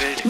ready.